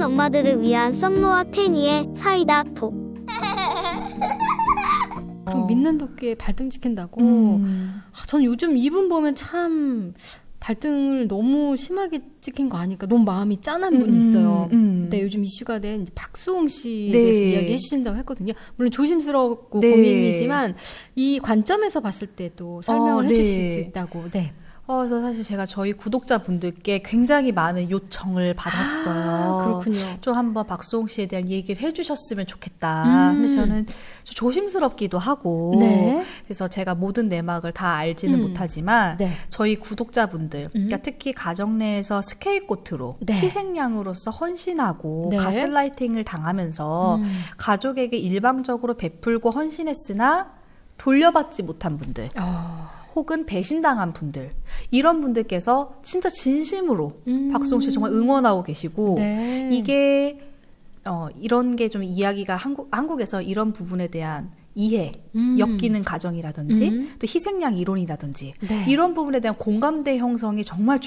힘든 엄마들을 위한 썸머와 테니의 사이다 톡. 좀 믿는 도끼에 발등 찍힌다고. 음. 아, 저는 요즘 이분 보면 참 발등을 너무 심하게 찍힌 거 아니까 너무 마음이 짠한 분이 있어요. 음, 음. 근데 요즘 이슈가 된 박수홍 씨에 네. 대해서 이야기 해 주신다고 했거든요. 물론 조심스럽고 네. 고민이지만 이 관점에서 봤을 때도 설명을 어, 해주실 네. 수 있다고. 네. 어, 그래서 사실 제가 저희 구독자분들께 굉장히 많은 요청을 받았어요. 아, 그렇군요. 좀 한번 박수홍 씨에 대한 얘기를 해주셨으면 좋겠다. 음. 근데 저는 좀 조심스럽기도 하고. 네. 그래서 제가 모든 내막을 다 알지는 음. 못하지만 네. 저희 구독자분들, 그러니까 특히 가정 내에서 스케이트코트로 네. 희생양으로서 헌신하고 네. 가슬라이팅을 당하면서 음. 가족에게 일방적으로 베풀고 헌신했으나 돌려받지 못한 분들. 어. 혹은 배신당한 분들 이런 분들께서 진짜 진심으로 음. 박수홍 씨 정말 응원하고 계시고 네. 이게 어 이런 게 좀 이야기가 한국 한국에서 이런 부분에 대한 이해, 음. 엮이는 가정이라든지 음. 또 희생양 이론이라든지 네. 이런 부분에 대한 공감대 형성이 정말 어.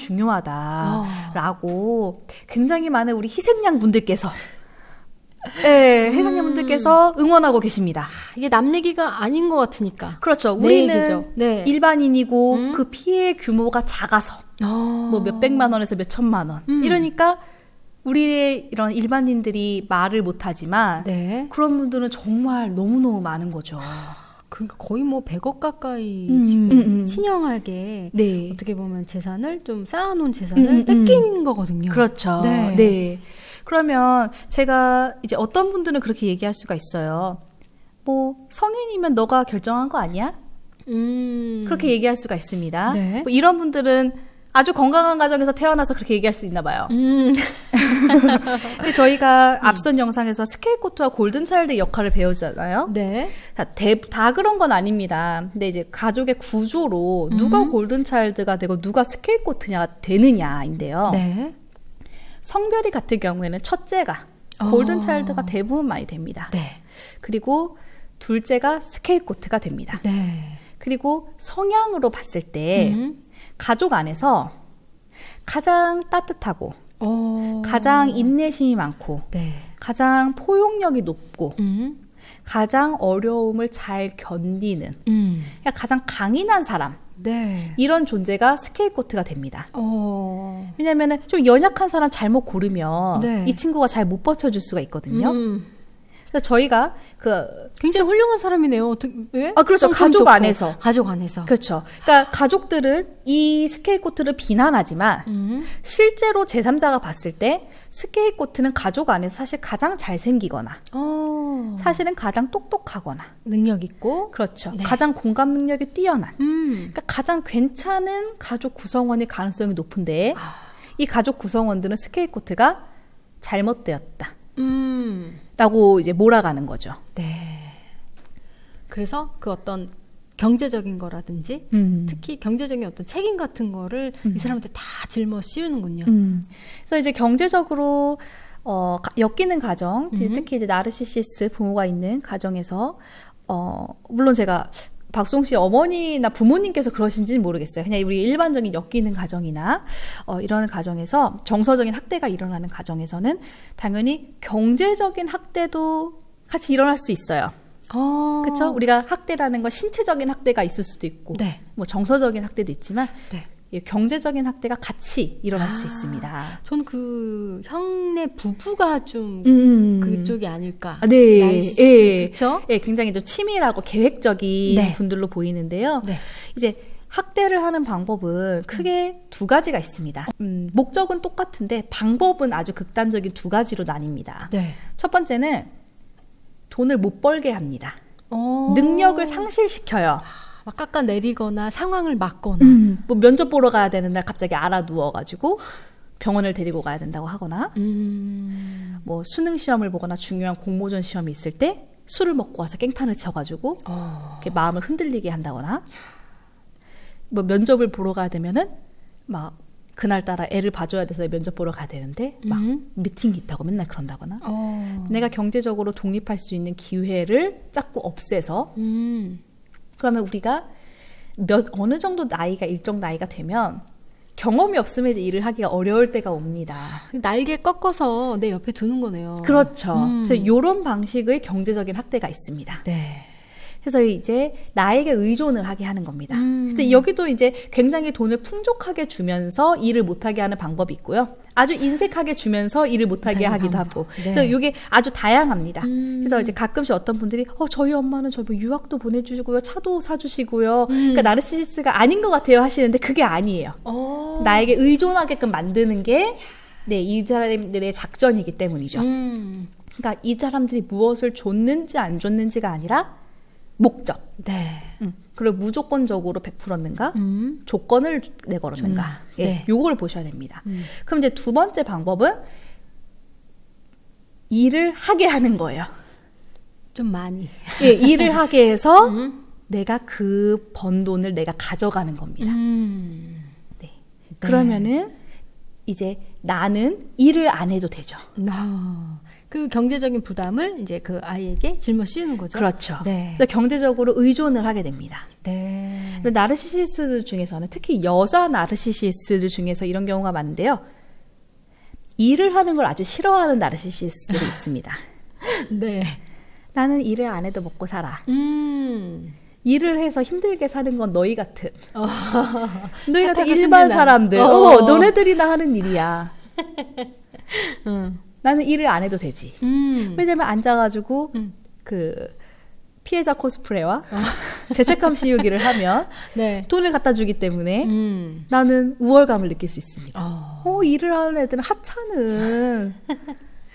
중요하다라고 굉장히 많은 우리 희생양 분들께서 네, 희생양 분들께서 응원하고 계십니다. 이게 남 얘기가 아닌 것 같으니까. 그렇죠. 내 우리는. 네. 일반인이고 음. 그 피해 규모가 작아서 어. 뭐 몇백만 원에서 몇천만 원. 음. 이러니까 우리의 이런 일반인들이 말을 못하지만 네. 그런 분들은 정말 너무너무 많은 거죠. 그러니까 거의 뭐 100억 가까이 음, 지금 음, 음. 친형하게 네. 어떻게 보면 재산을 좀 쌓아놓은 재산을 음, 음, 뺏긴 거거든요. 그렇죠. 네. 네. 그러면 제가 이제 어떤 분들은 그렇게 얘기할 수가 있어요. 뭐 성인이면 너가 결정한 거 아니야? 음. 그렇게 얘기할 수가 있습니다. 네. 뭐 이런 분들은 아주 건강한 가정에서 태어나서 그렇게 얘기할 수 있나 봐요. 음. 근데 저희가 앞선 영상에서 스케이트코트와 골든차일드 역할을 배우잖아요. 네. 다, 대, 다 그런 건 아닙니다. 근데 이제 가족의 구조로 누가 음. 골든차일드가 되고 누가 스케이트코트냐가 되느냐인데요. 네. 성별이 같을 경우에는 첫째가 어. golden child가 대부분 많이 됩니다. 네. 그리고 둘째가 scapegoat가 됩니다. 네. 그리고 성향으로 봤을 때 음. 가족 안에서 가장 따뜻하고 어. 가장 인내심이 많고 네. 가장 포용력이 높고 음. 가장 어려움을 잘 견디는 음. 가장 강인한 사람 네. 이런 존재가 scapegoat가 됩니다. 어. 왜냐면은 좀 연약한 사람 잘못 고르면 네. 이 친구가 잘 못 버텨줄 수가 있거든요. 음. 그래서 저희가 그 굉장히 훌륭한 사람이네요. 어떻게 왜? 아, 그렇죠. 가족 좋고. 안에서. 가족 안에서. 그렇죠. 그러니까 가족들은 이 scapegoat를 비난하지만 음. 실제로 제3자가 봤을 때 scapegoat는 가족 안에서 사실 가장 잘생기거나 어. 사실은 가장 똑똑하거나 능력 있고. 그렇죠. 네. 가장 공감 능력이 뛰어난 음. 그러니까 가장 괜찮은 가족 구성원일 가능성이 높은데 아. 이 가족 구성원들은 scapegoat가 잘못되었다. 음. 라고 이제 몰아가는 거죠. 네. 그래서 그 어떤 경제적인 거라든지 음. 특히 경제적인 어떤 책임 같은 거를 이 사람한테 다 짊어 씌우는군요. 음. 그래서 이제 경제적으로 어, 가- 역기능 가정, 음. 특히 이제 나르시시스트 부모가 있는 가정에서 어, 물론 제가 박수홍 씨 어머니나 부모님께서 그러신지는 모르겠어요. 그냥 우리 일반적인 역기능 가정이나 어, 이런 가정에서 정서적인 학대가 일어나는 가정에서는 당연히 경제적인 학대도 같이 일어날 수 있어요. 어. 그렇죠? 우리가 학대라는 건 신체적인 학대가 있을 수도 있고, 네. 뭐 정서적인 학대도 있지만 네. 이 경제적인 학대가 같이 일어날 수 아. 있습니다. 전 그 형네 부부가 좀 음. 그쪽이 아닐까. 아, 네. 예, 그쵸? 예, 굉장히 좀 치밀하고 계획적인 네. 분들로 보이는데요. 네. 이제 학대를 하는 방법은 크게 두 가지가 있습니다. 음, 목적은 똑같은데 방법은 아주 극단적인 두 가지로 나뉩니다. 네. 첫 번째는 돈을 못 벌게 합니다. 어. 능력을 상실시켜요. 막 깎아 내리거나 상황을 막거나. 음, 뭐 면접 보러 가야 되는 날 갑자기 알아 누워가지고 병원을 데리고 가야 된다고 하거나 음. 뭐 수능 시험을 보거나 중요한 공모전 시험이 있을 때 술을 먹고 와서 깽판을 쳐가지고 어. 이렇게 마음을 흔들리게 한다거나 뭐 면접을 보러 가야 되면은 막 그날따라 애를 봐줘야 돼서 면접 보러 가야 되는데 막 음. 미팅이 있다고 맨날 그런다거나 어. 내가 경제적으로 독립할 수 있는 기회를 자꾸 없애서 음. 그러면 우리가 몇 어느 정도 나이가 일정 나이가 되면 경험이 없으면 이제 일을 하기가 어려울 때가 옵니다. 날개 꺾어서 내 옆에 두는 거네요. 그렇죠. 음. 그래서 이런 방식의 경제적인 학대가 있습니다. 네. 그래서 이제 나에게 의존을 하게 하는 겁니다. 음. 그래서 여기도 이제 굉장히 돈을 풍족하게 주면서 일을 못하게 하는 방법이 있고요. 아주 인색하게 주면서 일을 못하게 하기도. 하고. 네. 그래서 이게 아주 다양합니다. 음. 그래서 이제 가끔씩 어떤 분들이 어 저희 엄마는 저뭐 유학도 보내주시고요, 차도 사주시고요. 음. 그러니까 나르시시스가 아닌 것 같아요 하시는데 그게 아니에요. 어. 나에게 의존하게끔 만드는 게 네, 이 사람들의 작전이기 때문이죠. 음. 그러니까 이 사람들이 무엇을 줬는지 안 줬는지가 아니라 목적. 네. 음. 그리고 무조건적으로 베풀었는가? 음. 조건을 내걸었는가? 줬나? 예, 네. 요걸 보셔야 됩니다. 음. 그럼 이제 두 번째 방법은 일을 하게 하는 거예요. 좀 많이. 예, 일을 하게 해서 음. 내가 그 번 돈을 내가 가져가는 겁니다. 음. 네. 그러면은 이제 나는 일을 안 해도 되죠. 아, 그 경제적인 부담을 이제 그 아이에게 짊어 씌우는 거죠. 그렇죠. 네. 그래서 경제적으로 의존을 하게 됩니다. 네. 나르시시스트 중에서는 특히 여자 나르시시스트 중에서 이런 경우가 많은데요. 일을 하는 걸 아주 싫어하는 나르시시스트들이 있습니다. 네. 나는 일을 안 해도 먹고 살아. 음. 일을 해서 힘들게 사는 건 너희 같은. 어. 너희 같은 일반 순진한. 사람들. 어. 어, 너네들이나 하는 일이야. 음. 나는 일을 안 해도 되지. 음. 왜냐면 앉아가지고 음. 그 피해자 코스프레와 죄책감 씌우기를 하면 네. 돈을 갖다 주기 때문에 음. 나는 우월감을 느낄 수 있습니다. 어. 어, 일을 하는 애들은 하찮은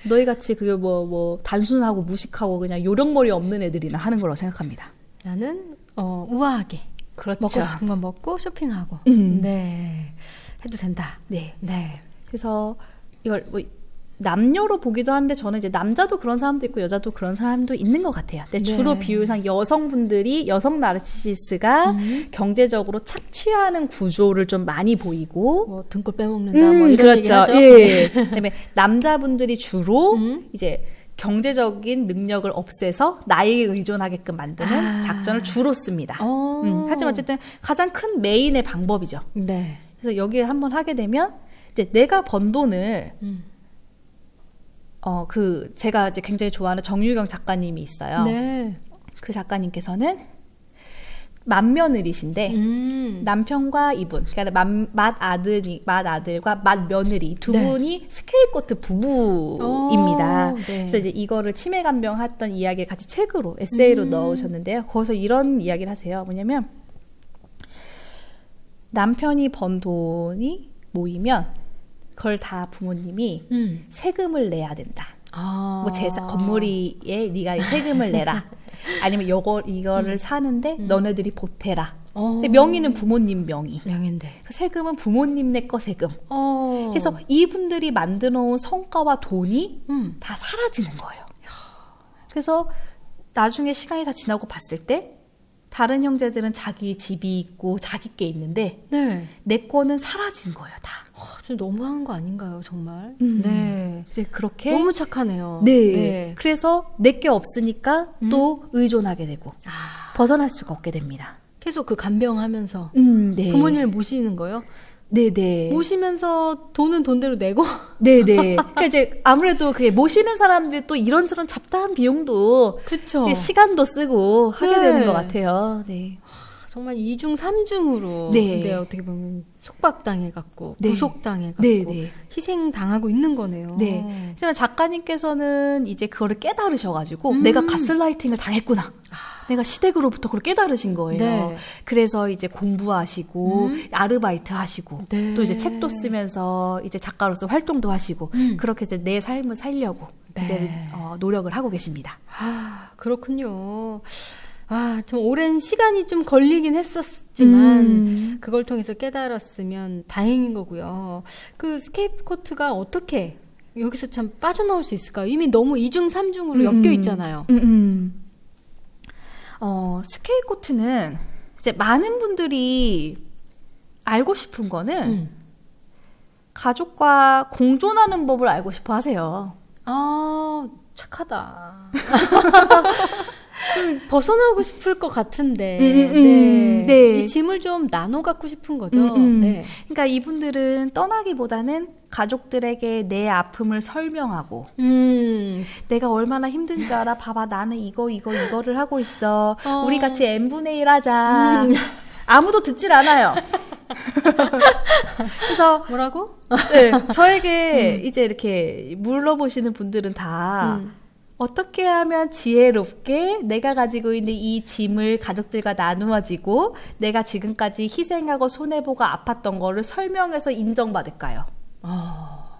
너희 같이 그게 뭐, 뭐, 단순하고 무식하고 그냥 요령머리 없는 애들이나 하는 거라고 생각합니다. 나는 어, 우아하게 그렇죠. 먹고 싶은 건 먹고 쇼핑하고. 음. 네. 해도 된다. 네. 네. 그래서 이걸 뭐, 남녀로 보기도 하는데 저는 이제 남자도 그런 사람도 있고 여자도 그런 사람도 있는 것 같아요. 근데 네. 주로 비율상 여성분들이 여성 나르시시스가 음. 경제적으로 착취하는 구조를 좀 많이 보이고 뭐 등골 빼먹는다 뭐 이런 그렇죠. 얘기 하죠. 예. 그다음에 남자분들이 주로 음. 이제 경제적인 능력을 없애서 나에게 의존하게끔 만드는 아. 작전을 주로 씁니다. 어. 음, 하지만 어쨌든 가장 큰 메인의 방법이죠. 네. 그래서 여기에 한번 하게 되면 이제 내가 번 돈을 음. 어 그 제가 이제 굉장히 좋아하는 정유경 작가님이 있어요. 네. 그 작가님께서는 맏며느리신데 음. 남편과 이분, 그러니까 맏, 맏 아들이 맏 아들과 맏 며느리 두 네. 분이 scapegoat 부부입니다. 오, 네. 그래서 이제 이거를 치매 간병했던 이야기를 같이 책으로 에세이로 음. 내셨는데요. 거기서 이런 이야기를 하세요. 뭐냐면 남편이 번 돈이 모이면 그걸 다 부모님이 음. 세금을 내야 된다. 아. 뭐 재산 건물이에 네가 세금을 내라. 아니면 요거 이거를 사는데 너네들이 보태라. 음. 어. 근데 명의는 부모님 명의. 명인데. 그 세금은 부모님 내 거 세금. 어. 그래서 이분들이 만들어 놓은 성과와 돈이 음. 다 사라지는 거예요. 그래서 나중에 시간이 다 지나고 봤을 때 다른 형제들은 자기 집이 있고 자기 게 있는데 네. 내 거는 사라진 거예요, 다. 어, 좀 너무한 거 아닌가요, 정말? 음. 네. 이제 그렇게 너무 착하네요. 네. 그래서 내게 없으니까 음. 또 의존하게 되고 아, 벗어날 수가 없게 됩니다. 계속 그 간병하면서 음, 네. 부모님을 모시는 거요. 네, 네. 모시면서 돈은 돈대로 내고. 네, 네. 그러니까 이제 아무래도 그게 모시는 사람들이 또 이런저런 잡다한 비용도 그쵸. 시간도 쓰고 하게 네. 되는 것 같아요. 네. 정말 이중 삼중으로 네. 네. 어떻게 보면 속박당해 갖고 네. 구속당해 갖고 네, 네. 희생 당하고 있는 거네요. 네. 하지만 작가님께서는 이제 그거를 깨달으셔가지고 음. 내가 가스라이팅을 당했구나. 내가 시댁으로부터 그걸 깨달으신 거예요. 네. 그래서 이제 공부하시고 음. 아르바이트 하시고 네. 또 이제 책도 쓰면서 이제 작가로서 활동도 하시고 음. 그렇게 이제 내 삶을 살려고 네. 이제 어, 노력을 하고 계십니다. 아, 그렇군요. 아, 좀 오랜 시간이 좀 걸리긴 했었지만 음. 그걸 통해서 깨달았으면 다행인 거고요. 그 scapegoat가 어떻게 여기서 참 빠져나올 수 있을까요? 이미 너무 이중 삼중으로 음. 엮여 있잖아요. 음, 음. 어, scapegoat는 이제 많은 분들이 알고 싶은 거는 음. 가족과 공존하는 법을 알고 싶어 하세요. 아, 착하다. 좀 벗어나고 싶을 것 같은데. 음, 음, 음. 네. 네. 이 짐을 좀 나눠 갖고 싶은 거죠. 음, 음. 네. 그러니까 이분들은 떠나기보다는 가족들에게 내 아픔을 설명하고 음. 내가 얼마나 힘든 줄 알아? 봐봐 나는 이거 이거 이거를 하고 있어. 어. 우리 같이 n분의 1 하자. 음. 아무도 듣질 않아요. 그래서 뭐라고? 네, 저에게 이제 이렇게 물어보시는 분들은 다 음. 어떻게 하면 지혜롭게 내가 가지고 있는 이 짐을 가족들과 나누어지고 내가 지금까지 희생하고 손해보고 아팠던 거를 설명해서 인정받을까요? 어.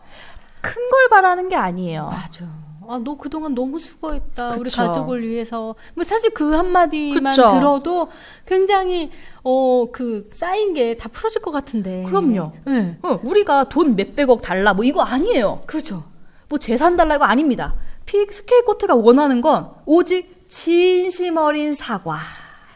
큰걸 바라는 게 아니에요. 맞아. 아, 너 그동안 너무 수고했다. 우리 그쵸. 가족을 위해서. 뭐 사실 그 한마디만 그쵸. 들어도 굉장히, 어, 그, 쌓인 게 다 풀어질 것 같은데. 그럼요. 네. 어, 우리가 돈 몇백억 달라 뭐 이거 아니에요. 그죠. 뭐 재산 달라 이거 아닙니다. 픽 scapegoat가 원하는 건 오직 진심 어린 사과,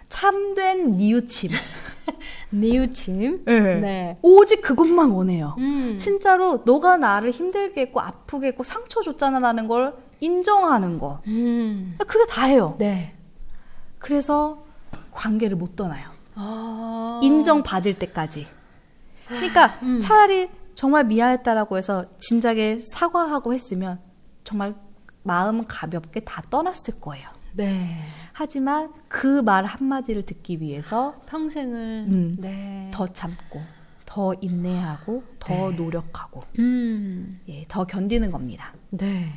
참된 뉘우침. 뉘우침. 네. 네. 오직 그것만 원해요. 음. 진짜로 너가 나를 힘들게 했고 아프게 했고 상처 줬잖아라는 걸 인정하는 거. 음. 그게 다예요. 네. 그래서 관계를 못 떠나요. 아. 인정받을 때까지. 그러니까 음. 차라리 정말 미안했다라고 해서 진작에 사과하고 했으면 정말 마음 가볍게 다 떠났을 거예요. 네. 하지만 그 말 한마디를 듣기 위해서 평생을. 음. 네. 더 참고, 더 인내하고, 더 네. 노력하고, 음. 예, 더 견디는 겁니다. 네.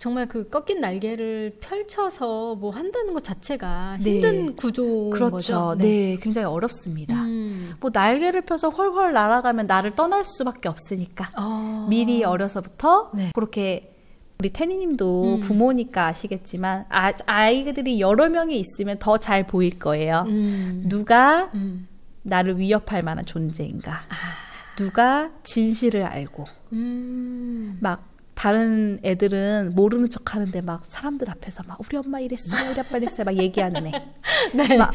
정말 그 꺾인 날개를 펼쳐서 뭐 한다는 것 자체가 네. 힘든 구조인 그렇죠. 거죠. 네. 굉장히 어렵습니다. 음. 뭐 날개를 펴서 훨훨 날아가면 나를 떠날 수밖에 없으니까 어. 미리 어려서부터 네. 그렇게 우리 태니님도 음. 부모니까 아시겠지만 아, 아이들이 여러 명이 있으면 더 잘 보일 거예요. 음. 누가 음. 나를 위협할 만한 존재인가? 아. 누가 진실을 알고 음. 막 다른 애들은 모르는 척 하는데 막 사람들 앞에서 막 우리 엄마 이랬어, 우리 아빠 이랬어 막 얘기하는 애. 네. 막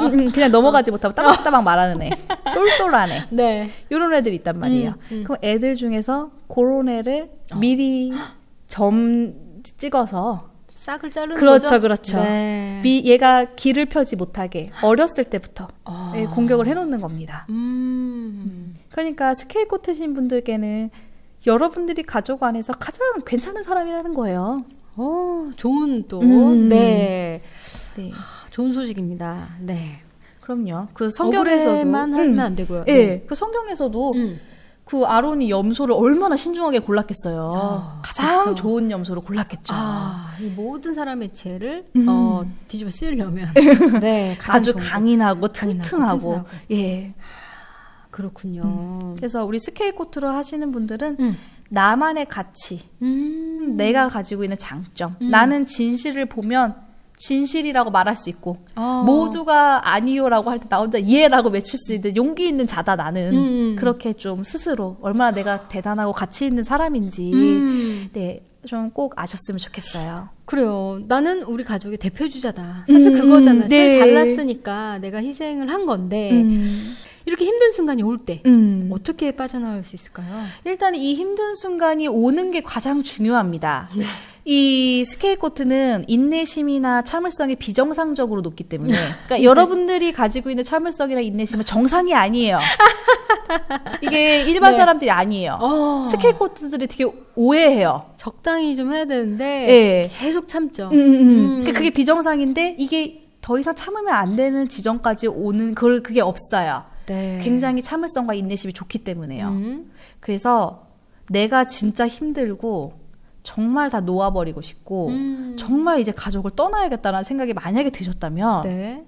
음, 그냥 넘어가지 못하고 따박따박 말하는 애. 똘똘한 애. 네. 이런 애들이 있단 말이에요. 음, 음. 그럼 애들 중에서 그런 애를 미리 점 찍어서 싹을 자르는 그렇죠, 거죠? 그렇죠. 네. 미, 얘가 길을 펴지 못하게 어렸을 때부터 아. 예, 공격을 해놓는 겁니다. 음. 그러니까 스케이코트신 분들께는 여러분들이 가족 안에서 가장 괜찮은 사람이라는 거예요. 어, 좋은 또 음. 네. 네, 아, 좋은 소식입니다. 네. 그럼요. 그 성경에서도 억울해만 음, 하면 안 되고요. 예, 네. 그 성경에서도 음. 그 아론이 염소를 얼마나 신중하게 골랐겠어요. 아, 가장 그렇죠. 좋은 염소를 골랐겠죠. 아, 이 모든 사람의 죄를 음. 어, 뒤집어 쓰려면 네, 아주 강인하고 튼튼하고 튼튼하고. 예. 그렇군요. 그래서 우리 스케이코트를 하시는 분들은 음. 나만의 가치, 음. 내가 가지고 있는 장점, 음. 나는 진실을 보면 진실이라고 말할 수 있고 어. 모두가 아니요라고 할 때 나 혼자 예라고 외칠 수 있는 용기 있는 자다 나는 음. 그렇게 좀 스스로 얼마나 내가 대단하고 가치 있는 사람인지 음. 네좀 꼭 아셨으면 좋겠어요. 그래요. 나는 우리 가족의 대표 주자다. 사실 음, 그거잖아요. 네. 잘났으니까 내가 희생을 한 건데 음. 이렇게 힘든 순간이 올때 음. 어떻게 빠져나올 수 있을까요? 일단 이 힘든 순간이 오는 게 가장 중요합니다. 이 scapegoat는 인내심이나 참을성이 비정상적으로 높기 때문에 그러니까 여러분들이 가지고 있는 참을성이나 인내심은 정상이 아니에요. 이게 일반 네. 사람들이 아니에요. 어. scapegoat들이 되게 오해해요. 적당히 좀 해야 되는데 예. 계속 참죠. 음. 음. 그러니까 그게 비정상인데 이게 더 이상 참으면 안 되는 지점까지 오는 그걸 그게 없어요. 네. 굉장히 참을성과 인내심이 좋기 때문에요. 음. 그래서 내가 진짜 힘들고 정말 다 놓아버리고 싶고 음. 정말 이제 가족을 떠나야겠다는 생각이 만약에 드셨다면 네.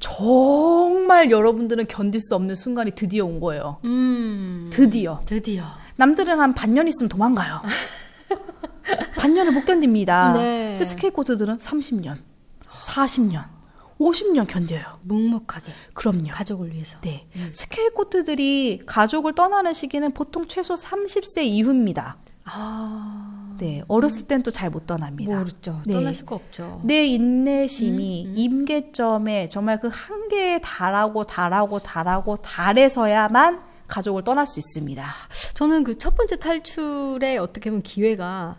정말 여러분들은 견딜 수 없는 순간이 드디어 온 거예요. 음. 드디어. 드디어. 남들은 한 반년 있으면 도망가요. 반년을 못 견딥니다. 네. 근데 스케이코트들은 30년, 40년, 50년 견뎌요. 묵묵하게 그럼요. 가족을 위해서. 네. 스케이코트들이 가족을 떠나는 시기는 보통 최소 30세 이후입니다. 아. 네. 어렸을 땐 또 잘 못 떠납니다. 모르죠. 네. 떠날 수가 없죠. 내 인내심이 음, 음. 임계점에 정말 그 한계에 달하고 달하고 달하고 달해서야만 가족을 떠날 수 있습니다. 저는 그 첫 번째 탈출의 어떻게 보면 기회가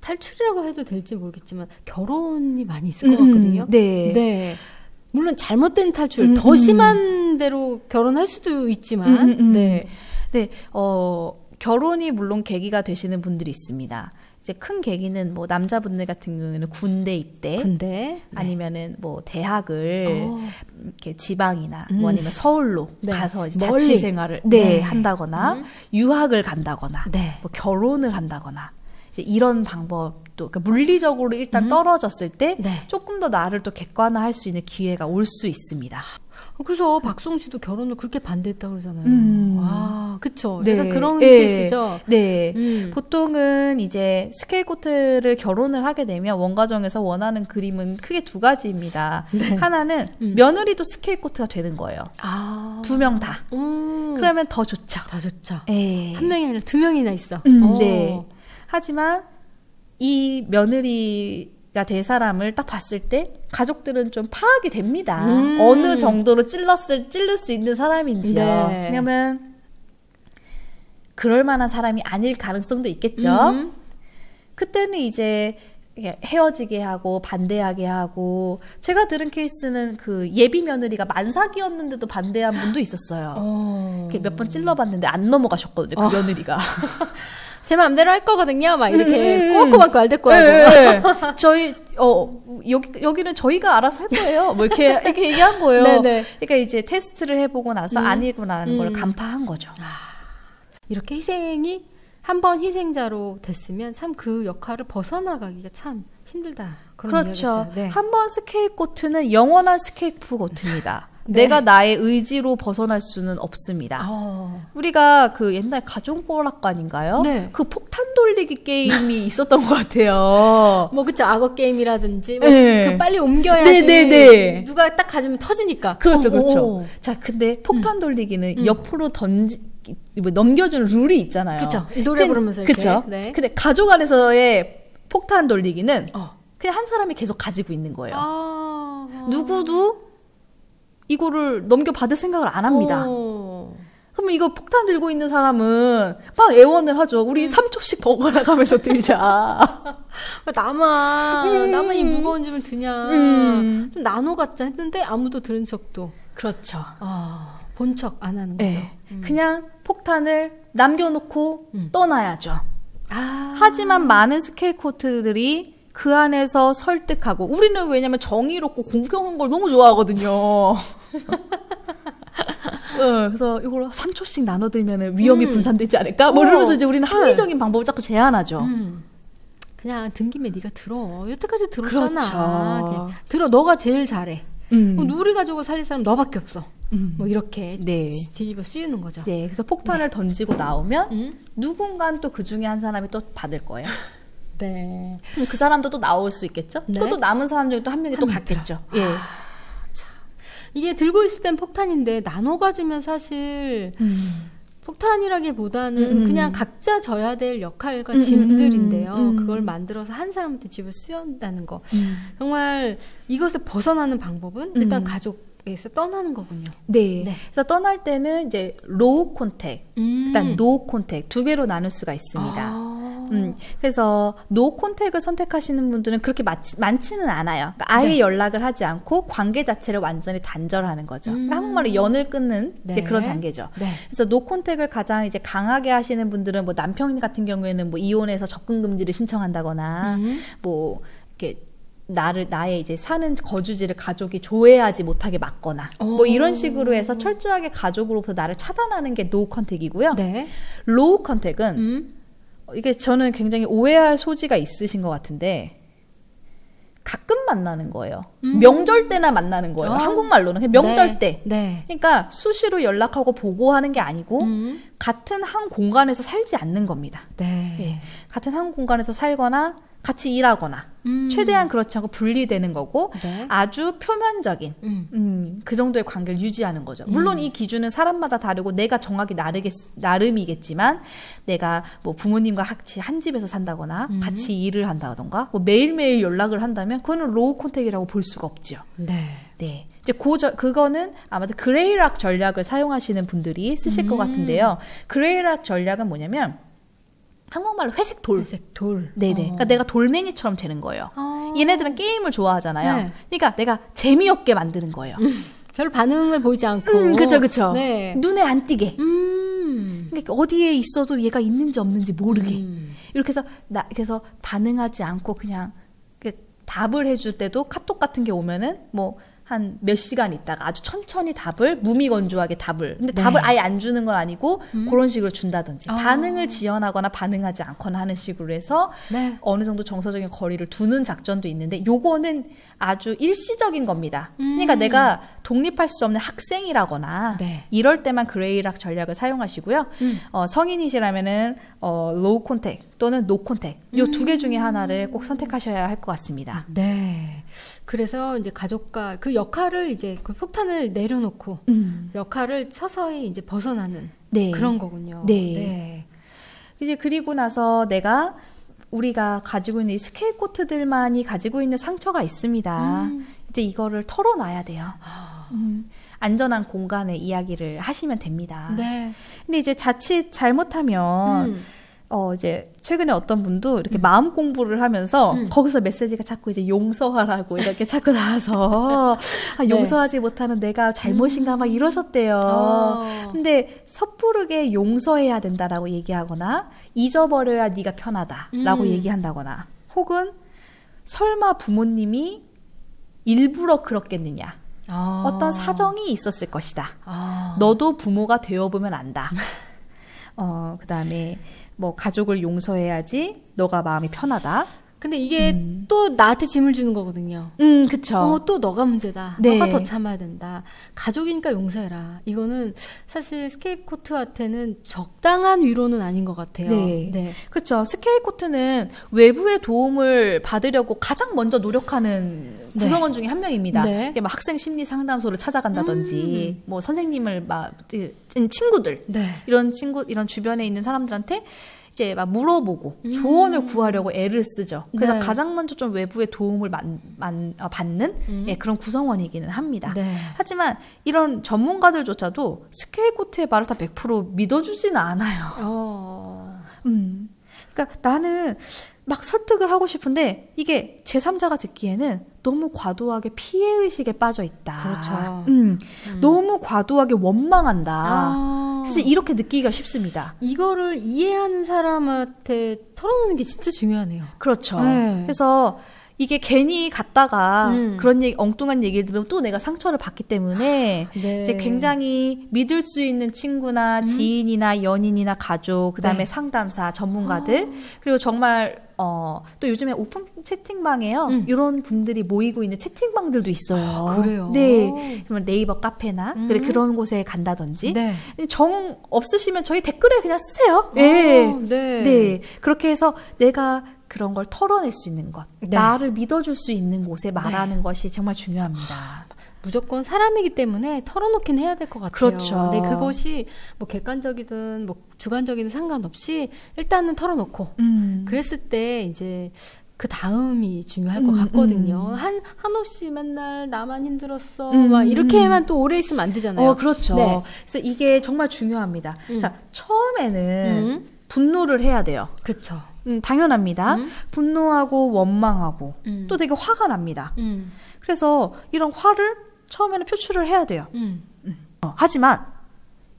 탈출이라고 해도 될지 모르겠지만 결혼이 많이 있을 것 음, 같거든요. 네. 네. 물론 잘못된 탈출, 음, 더 음. 심한 대로 결혼할 수도 있지만, 음. 네. 네, 어, 결혼이 물론 계기가 되시는 분들이 있습니다. 이제 큰 계기는 뭐 남자분들 같은 경우에는 군대 입대, 근데 아니면은 뭐 대학을 어. 이렇게 지방이나 음. 뭐 아니면 서울로 네. 가서 이제. 자취 생활을 네, 네. 한다거나 음. 유학을 간다거나 네. 뭐 결혼을 한다거나 이제 이런 방법도 그러니까 물리적으로 일단 음. 떨어졌을 때 네. 조금 더 나를 또 객관화할 수 있는 기회가 올 수 있습니다. 그래서 박수홍 씨도 결혼을 그렇게 반대했다고 그러잖아요. 음. 와, 그쵸. 네. 약간 그런 예. 케이스죠. 네. 음. 보통은 이제 scapegoat를 결혼을 하게 되면 원가정에서 원하는 그림은 크게 두 가지입니다. 네. 하나는 음. 며느리도 scapegoat가 되는 거예요. 아. 두 명 다. 음. 그러면 더 좋죠. 더 좋죠. 예. 한 명이 아니라 두 명이나 있어. 음, 어. 네. 하지만 이 며느리가 될 사람을 딱 봤을 때 가족들은 좀 파악이 됩니다. 음. 어느 정도로 찔렀을 찔릴 수 있는 사람인지요. 네. 왜냐면 그럴 만한 사람이 아닐 가능성도 있겠죠. 음. 그때는 이제 헤어지게 하고 반대하게 하고 제가 들은 케이스는 그 예비 며느리가 만삭이었는데도 반대한 분도 있었어요. 어. 몇 번 찔러봤는데 안 넘어가셨거든요. 그 어. 며느리가. 제 마음대로 할 거거든요. 막 이렇게 음, 음, 꼬박꼬박 말 듣고 하고. 네, 네. 저희 어 여기 여기는 저희가 알아서 할 거예요. 뭐 이렇게 이렇게 얘기한 거예요. 네네. 그러니까 이제 테스트를 해보고 나서 음. 아니구나라는 걸 음. 간파한 거죠. 이렇게 희생이 한 번 희생자로 됐으면 참 그 역할을 벗어나가기가 참 힘들다. 그렇죠. 네. 한번 scapegoat는 영원한 scapegoat입니다. 네. 내가 나의 의지로 벗어날 수는 없습니다. 어. 우리가 그 옛날 가족오락관인가요? 네. 그 폭탄 돌리기 게임이 있었던 것 같아요. 뭐 그쵸 악어 게임이라든지 뭐 네. 그 빨리 옮겨야지 네, 네, 네. 누가 딱 가지면 터지니까 그렇죠, 어, 그렇죠. 어. 자, 근데 폭탄 돌리기는 음. 옆으로 던지 뭐 넘겨주는 룰이 있잖아요. 이 노래 근- 부르면서 이렇게. 그쵸. 네. 근데 가족 안에서의 폭탄 돌리기는 어. 그냥 한 사람이 계속 가지고 있는 거예요. 아. 누구도 이거를 넘겨받을 생각을 안 합니다. 어. 그러면 이거 폭탄 들고 있는 사람은 막 애원을 하죠. 음. 우리 3초씩 번갈아 가면서 들자. 왜 나만 음. 나만 이 무거운 짐을 드냐 음. 좀 나눠 갖자 했는데 아무도 들은 척도 그렇죠. 아, 본척 안 하는 거죠. 네. 그냥 폭탄을 남겨놓고 음. 떠나야죠. 아. 하지만 많은 스케이코트들이 그 안에서 설득하고 우리는 왜냐면 정의롭고 공평한 걸 너무 좋아하거든요. 어, 그래서 이걸 3초씩 나눠들면 위험이 음. 분산되지 않을까? 뭐 어. 이러면서 이제 우리는 합리적인 방법을 자꾸 제안하죠. 음. 그냥 든 김에 네가 들어. 여태까지 들었잖아. 그렇죠. 들어. 너가 제일 잘해. 음. 뭐 우리 가족을 살릴 사람 너밖에 없어. 음. 뭐 이렇게 네. 뒤- 뒤집어 씌우는 거죠. 네, 그래서 폭탄을 던지고 나오면 음? 누군가는 또그 중에 한 사람이 또 받을 거예요. 네. 그럼 그 사람도 또 나올 수 있겠죠? 네. 또, 또 남은 사람 중에 또 한 명이 또한명 갔겠죠. 예. 이게 들고 있을 땐 폭탄인데 나눠 가지면 사실 음. 폭탄이라기보다는 음, 음. 그냥 각자 져야 될 역할과 음, 음, 짐들인데요. 음, 음. 그걸 만들어서 한 사람한테 짐을 씌운다는 거. 음. 정말 이것을 벗어나는 방법은 일단 음. 가족 에서 떠나는 거군요. 네. 네. 그래서 떠날 때는 이제 low contact, 음. 일단 no contact 두 개로 나눌 수가 있습니다. 아. 음, 그래서 no contact를 선택하시는 분들은 그렇게 많지, 많지는 않아요. 그러니까 아예 네. 연락을 하지 않고 관계 자체를 완전히 단절하는 거죠. 그러니까 음. 한국말로 연을 끊는 네. 그런 단계죠. 네. 그래서 no contact를 가장 이제 강하게 하시는 분들은 뭐 남편 같은 경우에는 뭐 이혼해서 접근 금지를 신청한다거나 음. 뭐 이렇게 나를 나의 이제 사는 거주지를 가족이 조회하지 못하게 막거나 뭐 오. 이런 식으로 해서 철저하게 가족으로부터 나를 차단하는 게 no contact이고요. 네. low contact은 음. 이게 저는 굉장히 오해할 소지가 있으신 것 같은데 가끔 만나는 거예요. 음. 명절 때나 만나는 거예요. 아. 한국말로는 그냥 명절 네. 때. 네. 그러니까 수시로 연락하고 보고하는 게 아니고 음. 같은 한 공간에서 살지 않는 겁니다. 네. 예. 같은 한 공간에서 살거나 같이 일하거나 음. 최대한 그렇지 않고 분리되는 거고 네. 아주 표면적인 음. 음, 그 정도의 관계를 유지하는 거죠. 물론 음. 이 기준은 사람마다 다르고 내가 정하기 나름겠, 나름이겠지만 내가 뭐 부모님과 같이 한 집에서 산다거나 음. 같이 일을 한다던가 뭐 매일매일 연락을 한다면 그거는 low contact이라고 볼 수가 없죠. 네. 네. 이제 고 저, 그거는 아마도 gray rock 전략을 사용하시는 분들이 쓰실 것 음. 같은데요. gray rock 전략은 뭐냐면 한국말로 회색 돌. 회색 돌. 네네. 어. 그러니까 내가 돌멩이처럼 되는 거예요. 아. 얘네들은 게임을 좋아하잖아요. 네. 그러니까 내가 재미없게 만드는 거예요. 별 반응을 보이지 않고. 음, 그쵸, 그쵸. 네. 눈에 안 띄게. 음. 그러니까 어디에 있어도 얘가 있는지 없는지 모르게. 음. 이렇게 해서, 나, 그래서 반응하지 않고 그냥 그 답을 해줄 때도 카톡 같은 게 오면은 뭐, 한 몇 시간 있다가 아주 천천히 답을 무미건조하게 답을 근데 네. 답을 아예 안 주는 건 아니고 그런 식으로 준다든지 아. 반응을 지연하거나 반응하지 않거나 하는 식으로 해서 네. 어느 정도 정서적인 거리를 두는 작전도 있는데 요거는 아주 일시적인 겁니다. 음. 그러니까 내가 독립할 수 없는 학생이라거나 네. 이럴 때만 그레이락 전략을 사용하시고요. 음. 어, 성인이시라면은 어, low contact 또는 no contact 요 두 개 중에 하나를 꼭 선택하셔야 할 것 같습니다. 네. 그래서 이제 가족과 그 역할을 이제 그 폭탄을 내려놓고 음. 역할을 서서히 이제 벗어나는 네. 그런 거군요. 네. 이제 그리고 나서 내가 우리가 가지고 있는 이 scapegoat들만이 가지고 있는 상처가 있습니다. 음. 이제 이거를 털어놔야 돼요. 아. 음, 안전한 공간에 이야기를 하시면 됩니다. 네. 근데 이제 자칫 잘못하면 음. 어 이제 최근에 어떤 분도 이렇게 마음 공부를 하면서 음. 거기서 메시지가 자꾸 이제 용서하라고 이렇게 자꾸 나와서 아, 네. 용서하지 못하는 내가 잘못인가 막 이러셨대요. 어. 근데 섣부르게 용서해야 된다라고 얘기하거나 잊어버려야 네가 편하다라고 음. 얘기한다거나 혹은 설마 부모님이 일부러 그렇겠느냐 아. 어떤 사정이 있었을 것이다. 아. 너도 부모가 되어보면 안다. 어, 그 다음에 뭐 가족을 용서해야지 너가 마음이 편하다. 근데 이게 음. 또 나한테 짐을 주는 거거든요. 음, 그쵸. 어, 또 너가 문제다. 네. 너가 더 참아야 된다. 가족이니까 용서해라. 이거는 사실 scapegoat한테는 적당한 위로는 아닌 것 같아요. 네. 그쵸. scapegoat는 외부의 도움을 받으려고 가장 먼저 노력하는 네. 구성원 중에 한 명입니다. 네. 이게 막 학생 심리 상담소를 찾아간다든지, 뭐 선생님을 막, 그, 친구들, 네. 이런 친구, 이런 주변에 있는 사람들한테 이제 막 물어보고 음. 조언을 구하려고 애를 쓰죠. 그래서 네. 가장 먼저 좀 외부의 도움을 만, 만, 어, 받는 음. 예, 그런 구성원이기는 합니다. 네. 하지만 이런 전문가들조차도 스케이코트의 말을 다 100% 믿어주지는 않아요. 어. 음. 그러니까 나는 막 설득을 하고 싶은데 이게 제3자가 듣기에는 너무 과도하게 피해 의식에 빠져 있다. 그렇죠. 음. 음. 너무 과도하게 원망한다. 아. 사실 이렇게 느끼기가 쉽습니다. 이거를 이해하는 사람한테 털어놓는 게 진짜 중요하네요. 그렇죠. 네. 그래서 이게 괜히 갔다가 음. 그런 얘기, 엉뚱한 얘기를 들으면 또 내가 상처를 받기 때문에 네. 이제 굉장히 믿을 수 있는 친구나 지인이나 연인이나 가족, 그 다음에 네. 상담사, 전문가들, 그리고 정말 어, 또 요즘에 오픈 채팅방에요. 음. 이런 분들이 모이고 있는 채팅방들도 있어요. 아, 그래요? 네. 그러면 네이버 카페나 음. 그래, 그런 곳에 간다든지. 네. 정 없으시면 저희 댓글에 그냥 쓰세요. 어, 네. 네. 네. 그렇게 해서 내가 그런 걸 털어낼 수 있는 것, 네. 나를 믿어줄 수 있는 곳에 말하는 것이 정말 중요합니다. 무조건 사람이기 때문에 털어놓긴 해야 될 것 같아요. 그렇죠. 네, 그것이 뭐 객관적이든 뭐 주관적이든 상관없이 일단은 털어놓고 음. 그랬을 때 이제 그 다음이 중요할 것 음, 같거든요. 음. 한 한없이 맨날 나만 힘들었어. 음, 막 이렇게만 또 오래 있으면 안 되잖아요. 어, 그렇죠. 네. 그래서 이게 정말 중요합니다. 음. 자, 처음에는 음. 분노를 해야 돼요. 그쵸. 음, 당연합니다. 음. 분노하고 원망하고 음. 또 되게 화가 납니다. 음. 그래서 이런 화를 처음에는 표출을 해야 돼요. 음. 어, 하지만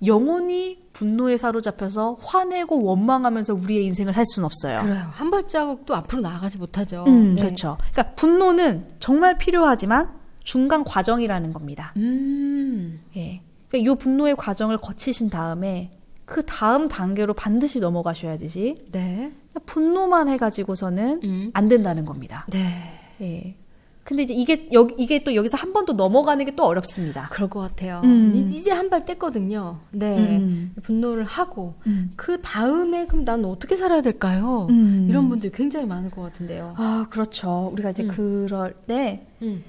영원히 분노에 사로잡혀서 화내고 원망하면서 우리의 인생을 살 수는 없어요. 그래요. 한 발자국도 앞으로 나아가지 못하죠. 음, 네. 그렇죠. 그러니까 분노는 정말 필요하지만 중간 과정이라는 겁니다. 음. 예. 그러니까 이 분노의 과정을 거치신 다음에 그 다음 단계로 반드시 넘어가셔야 되지. 네. 분노만 해가지고서는 음. 안 된다는 겁니다. 네. 예. 근데 이제 이게 여기 이게 또 여기서 한번더 넘어가는 게 또 어렵습니다. 그럴 것 같아요. 음. 이- 이제 한 발 뗐거든요. 네. 음. 분노를 하고 음. 그 다음에 그럼 난 어떻게 살아야 될까요? 음. 이런 분들이 굉장히 많을 것 같은데요. 아 그렇죠. 우리가 이제 음. 그럴 때 음.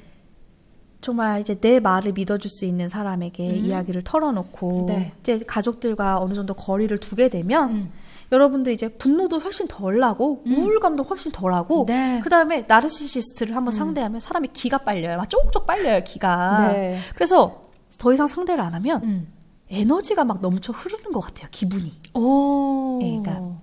정말 이제 내 말을 믿어줄 수 있는 사람에게 음. 이야기를 털어놓고 네. 이제 가족들과 어느 정도 거리를 두게 되면 음. 여러분들 이제 분노도 훨씬 덜 나고 우울감도 훨씬 덜하고 네. 그 다음에 나르시시스트를 한번 상대하면 사람이 기가 빨려요. 막 쪽쪽 빨려요 기가. 네. 그래서 더 이상 상대를 안 하면 음. 에너지가 막 넘쳐 흐르는 것 같아요 기분이. 오. 예, 그러니까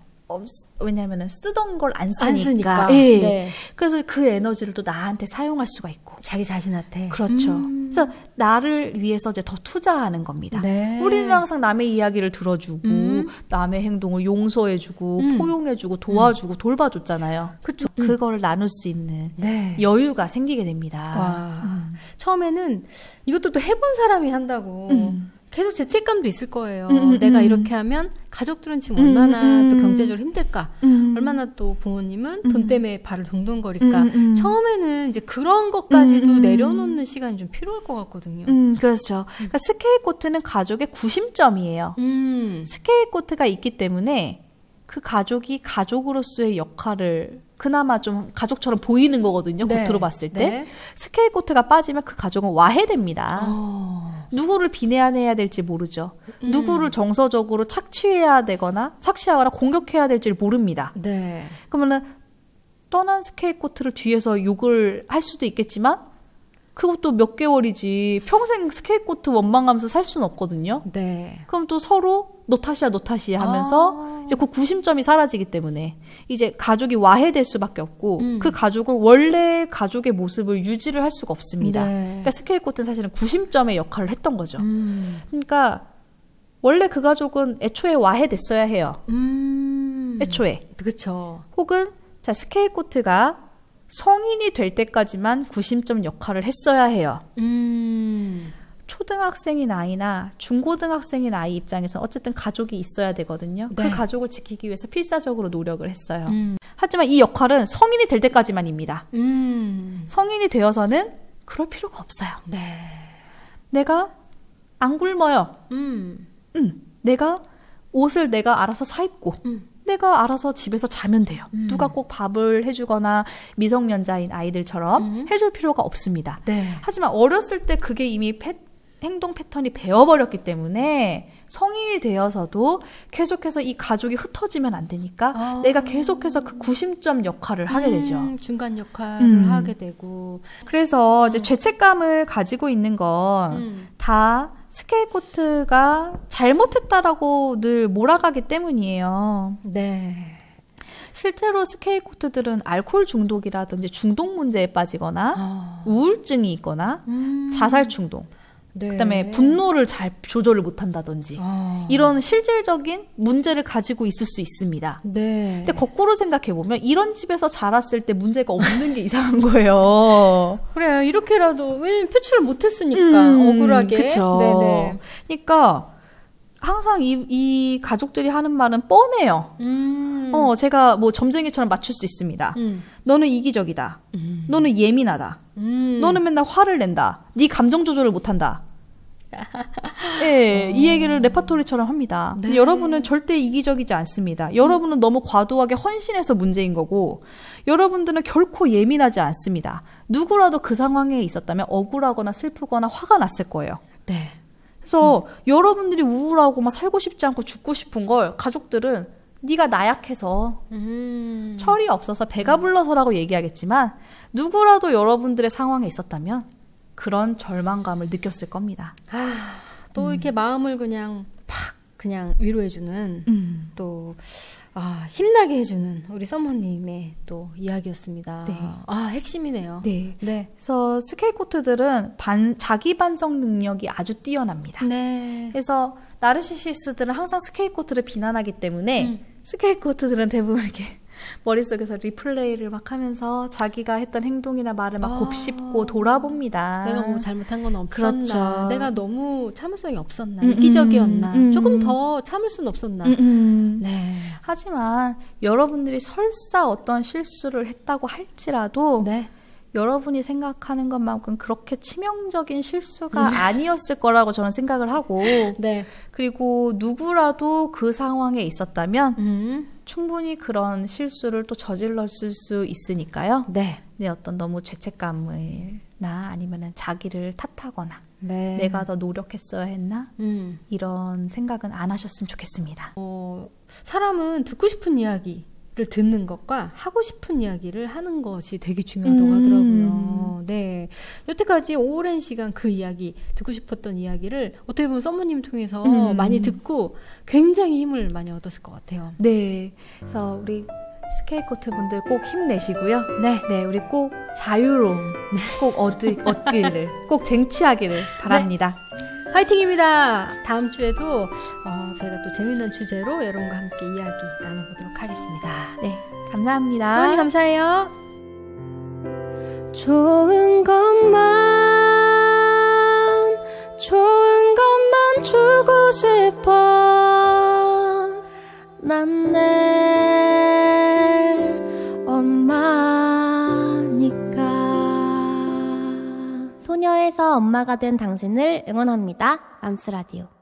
왜냐면은 쓰던 걸 안 쓰니까. 안 쓰니까. 예. 네. 그래서 그 에너지를 또 나한테 사용할 수가 있고. 자기 자신한테. 그렇죠. 음. 그래서 나를 위해서 이제 더 투자하는 겁니다. 네. 우리는 항상 남의 이야기를 들어주고 음. 남의 행동을 용서해주고 음. 포용해주고 도와주고 돌봐줬잖아요. 그쵸. 그거를 나눌 수 있는 네. 여유가 생기게 됩니다. 와. 음. 처음에는 이것도 또 해본 사람이 한다고 음. 계속 죄책감도 있을 거예요. 음, 음, 내가 음. 이렇게 하면 가족들은 지금 음, 얼마나 음. 또 경제적으로 힘들까? 음. 얼마나 또 부모님은 음. 돈 때문에 발을 동동거릴까? 음, 음. 처음에는 이제 그런 것까지도 음, 음. 내려놓는 시간이 좀 필요할 것 같거든요. 음, 그렇죠. 그러니까 scapegoat는 가족의 구심점이에요. 음. scapegoat가 있기 때문에 그 가족이 가족으로서의 역할을 그나마 좀 가족처럼 보이는 거거든요. 네. 겉으로 봤을 때. 네. scapegoat가 빠지면 그 가족은 와해됩니다. 어. 누구를 비난해야 될지 모르죠. 음. 누구를 정서적으로 착취해야 되거나 착취하거나 공격해야 될지 를 모릅니다. 네. 그러면은 떠난 scapegoat를 뒤에서 욕을 할 수도 있겠지만 그것도 몇 개월이지 평생 scapegoat 원망하면서 살 수는 없거든요. 네. 그럼 또 서로 너 탓이야 너 탓이야 하면서 아. 이제 그 구심점이 사라지기 때문에 이제 가족이 와해될 수밖에 없고 음. 그 가족은 원래 가족의 모습을 유지를 할 수가 없습니다. 네. 그러니까 scapegoat는 사실은 구심점의 역할을 했던 거죠. 음. 그러니까 원래 그 가족은 애초에 와해됐어야 해요. 음. 애초에 그쵸. 혹은 자 scapegoat가 성인이 될 때까지만 구심점 역할을 했어야 해요. 음. 초등학생인 아이나 중고등학생인 아이 입장에서 어쨌든 가족이 있어야 되거든요. 네. 그 가족을 지키기 위해서 필사적으로 노력을 했어요. 음. 하지만 이 역할은 성인이 될 때까지만입니다. 음. 성인이 되어서는 그럴 필요가 없어요. 네. 내가 안 굶어요. 음. 음, 내가 옷을 내가 알아서 사 입고 음. 내가 알아서 집에서 자면 돼요. 음. 누가 꼭 밥을 해주거나 미성년자인 아이들처럼 음. 해줄 필요가 없습니다. 네. 하지만 어렸을 때 그게 이미 패- 행동 패턴이 배워버렸기 때문에 성인이 되어서도 계속해서 이 가족이 흩어지면 안 되니까 아. 내가 계속해서 그 구심점 역할을 하게 되죠. 음, 중간 역할을 음. 하게 되고. 그래서 이제 죄책감을 가지고 있는 건 음. 다 스케이 코트가 잘못했다라고 늘 몰아가기 때문이에요. 네. 실제로 스케이 코트들은 알코올 중독이라든지 중독 문제에 빠지거나 아. 우울증이 있거나 음. 자살 충동, 네. 그다음에 분노를 잘 조절을 못한다든지 아. 이런 실질적인 문제를 가지고 있을 수 있습니다. 네. 근데 거꾸로 생각해 보면 이런 집에서 자랐을 때 문제가 없는 게 이상한 거예요. 그래요. 이렇게라도 왜냐면 표출을 못했으니까 음, 억울하게. 그쵸. 네네. 그러니까 항상 이, 이 가족들이 하는 말은 뻔해요. 음. 어, 제가 뭐 점쟁이처럼 맞출 수 있습니다. 음. 너는 이기적이다. 음. 너는 예민하다. 음. 너는 맨날 화를 낸다. 네 감정 조절을 못한다. 예, 이 얘기를 레파토리처럼 합니다. 네. 여러분은 절대 이기적이지 않습니다. 여러분은 너무 과도하게 헌신해서 문제인 거고, 여러분들은 결코 예민하지 않습니다. 누구라도 그 상황에 있었다면 억울하거나 슬프거나 화가 났을 거예요. 네. 그래서 여러분들이 우울하고 막 살고 싶지 않고 죽고 싶은 걸 가족들은 네가 나약해서 음. 철이 없어서 배가 불러서라고 얘기하겠지만 누구라도 여러분들의 상황에 있었다면 그런 절망감을 느꼈을 겁니다. 또 이렇게 마음을 그냥 팍 그냥 위로해주는 음. 또 아, 힘나게 해주는 우리 썸머님의 또 이야기였습니다. 네. 아 핵심이네요. 네. 네. 그래서 scapegoat들은 반, 자기 반성 능력이 아주 뛰어납니다. 네. 그래서 나르시시스트들은 항상 scapegoat를 비난하기 때문에 음. scapegoat들은 대부분 이렇게 머릿속에서 리플레이를 막 하면서 자기가 했던 행동이나 말을 막 아. 곱씹고 돌아봅니다. 내가 뭐 잘못한 건 없었나? 그렇죠. 내가 너무 참을성이 없었나? 음, 이기적이었나? 음, 음. 조금 더 참을 수는 없었나? 음, 음. 네. 하지만 여러분들이 설사 어떤 실수를 했다고 할지라도 네. 여러분이 생각하는 것만큼 그렇게 치명적인 실수가 아니었을 거라고 저는 생각을 하고 네. 그리고 누구라도 그 상황에 있었다면 음. 충분히 그런 실수를 또 저질렀을 수 있으니까요. 네. 내 어떤 너무 죄책감을나 아니면은 자기를 탓하거나 네. 내가 더 노력했어야 했나 음. 이런 생각은 안 하셨으면 좋겠습니다. 어, 사람은 듣고 싶은 이야기 듣는 것과 하고 싶은 이야기를 하는 것이 되게 중요하다고 음. 하더라고요. 네. 여태까지 오랜 시간 그 이야기, 듣고 싶었던 이야기를 어떻게 보면 썸머님 통해서 음. 많이 듣고 굉장히 힘을 많이 얻었을 것 같아요. 네. 그래서 우리 scapegoat 분들 꼭 힘내시고요. 네. 네, 우리 꼭 자유로움 꼭 얻기, 얻기를, 꼭 쟁취하기를 바랍니다. 화이팅입니다. 다음 주에도 어, 저희가 또 재밌는 주제로 여러분과 함께 이야기 나눠보도록 하겠습니다. 네, 감사합니다. 어머니 감사해요. 좋은 것만 좋은 것만 주고 싶어 난내 엄마니까. 소녀에서 엄마가 된 당신을 응원합니다. 맘스라디오